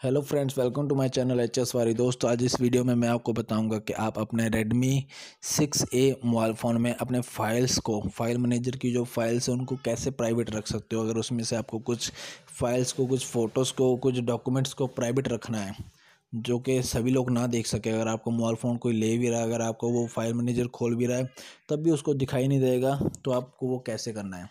Hello friends, welcome to my channel H S Wari. दोस्तों, आज इस वीडियो में मैं आपको बताऊँगा कि आप अपने Redmi six A mobile phone में अपने फाइल्स को, फ़ाइल मैनेजर की जो फाइल्स हैं, उनको कैसे प्राइवेट रख सकते हो? अगर उसमें से आपको कुछ फाइल्स को, कुछ फ़ोटोज़ को, कुछ डॉक्यूमेंट्स को प्राइवेट रखना है, जो कि सभी लोग ना देख सके। अगर आपको मोबाइल फ़ोन कोई ले भी रहा है, अगर आपको वो फ़ाइल मैनेजर खोल भी रहा है, तब भी उसको दिखाई नहीं देगा तो आपको वो कैसे करना है?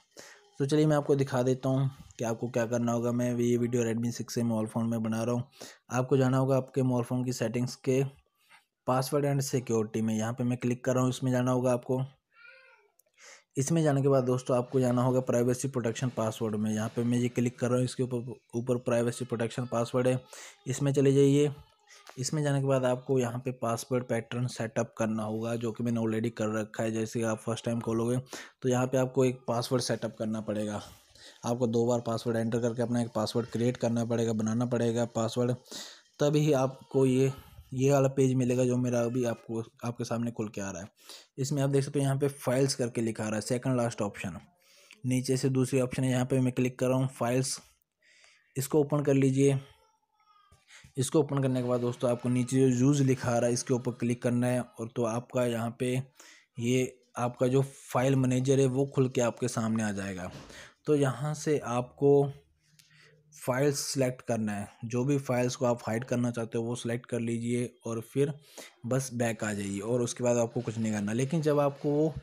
तो चलिए मैं आपको दिखा देता हूँ कि आपको क्या करना होगा। मैं ये वीडियो रेडमी सिक्स से मोबाइल फ़ोन में बना रहा हूँ। आपको जाना होगा आपके मोबाइल फ़ोन की सेटिंग्स के पासवर्ड एंड सिक्योरिटी में। यहाँ पे मैं क्लिक कर रहा हूँ, इसमें जाना होगा आपको। इसमें जाने के बाद दोस्तों आपको जाना होगा प्राइवेसी प्रोटेक्शन पासवर्ड में। यहाँ पे मैं ये क्लिक कर रहा हूँ, इसके ऊपर ऊपर प्राइवेसी प्रोटेक्शन पासवर्ड है। इसमें चले जाइए। इसमें जाने के बाद आपको यहाँ पे पासवर्ड पैटर्न सेटअप करना होगा, जो कि मैंने ऑलरेडी कर रखा है, जैसे आप फ़र्स्ट टाइम खोलोगे तो यहाँ पे आपको एक पासवर्ड सेटअप करना पड़ेगा। आपको दो बार पासवर्ड एंटर करके अपना एक पासवर्ड क्रिएट करना पड़ेगा, बनाना पड़ेगा पासवर्ड तभी आपको ये ये वाला पेज मिलेगा जो मेरा अभी आपको, आपके सामने खुल के आ रहा है। इसमें आप देख सकते हो यहाँ पे फाइल्स करके लिखा रहा है सेकंड लास्ट ऑप्शन नीचे से दूसरी ऑप्शन है, यहाँ पे मैं क्लिक कर रहा हूँ फाइल्स इसको ओपन कर लीजिए। इसको ओपन करने के बाद दोस्तों आपको नीचे जो यूज़ लिखा आ रहा है, इसके ऊपर क्लिक करना है और तो आपका यहाँ पे ये आपका जो फ़ाइल मैनेजर है, वो खुल के आपके सामने आ जाएगा। तो यहाँ से आपको फाइल्स सेलेक्ट करना है। जो भी फाइल्स को आप हाइड करना चाहते हो, वो सिलेक्ट कर लीजिए और फिर बस बैक आ जाइए और उसके बाद आपको कुछ नहीं करना। लेकिन जब आपको वो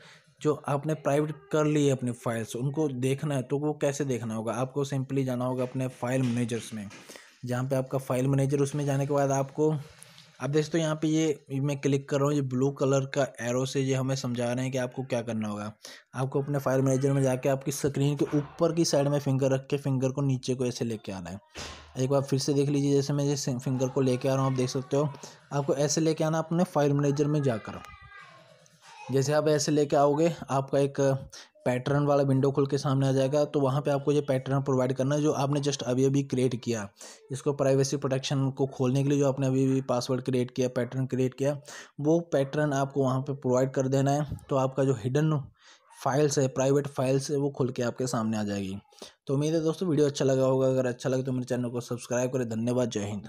जो आपने प्राइवेट कर लिए अपने फाइल्स उनको देखना है तो वो कैसे देखना होगा? आपको सिंपली जाना होगा अपने फ़ाइल मैनेजर्स में। जहाँ पे आपका फ़ाइल मैनेजर उसमें जाने के बाद आपको, आप देख तो यहाँ पे ये मैं क्लिक कर रहा हूँ, ये ब्लू कलर का एरो से ये हमें समझा रहे हैं कि आपको क्या करना होगा। आपको अपने फ़ाइल मैनेजर में जाके आपकी स्क्रीन के ऊपर की साइड में फिंगर रख के फिंगर को नीचे को ऐसे लेके आना है। एक बार फिर से देख लीजिए, जैसे मैं ये फिंगर को लेके आ रहा हूँ, आप देख सकते हो। आपको ऐसे लेके आना अपने फ़ाइल मैनेजर में जाकर। जैसे आप ऐसे लेके आओगे, आपका एक पैटर्न वाला विंडो खुल के सामने आ जाएगा तो वहाँ पे आपको ये पैटर्न प्रोवाइड करना है जो आपने जस्ट अभी अभी क्रिएट किया। इसको प्राइवेसी प्रोटेक्शन को खोलने के लिए जो आपने अभी अभी पासवर्ड क्रिएट किया पैटर्न क्रिएट किया, वो पैटर्न आपको वहाँ पे प्रोवाइड कर देना है तो आपका जो हिडन फाइल्स है प्राइवेट फाइल्स है, वो खुल के आपके सामने आ जाएगी। तो उम्मीद है दोस्तों, वीडियो अच्छा लगा होगा, अगर अच्छा लगे तो मेरे चैनल को सब्सक्राइब करें। धन्यवाद, जय हिंद।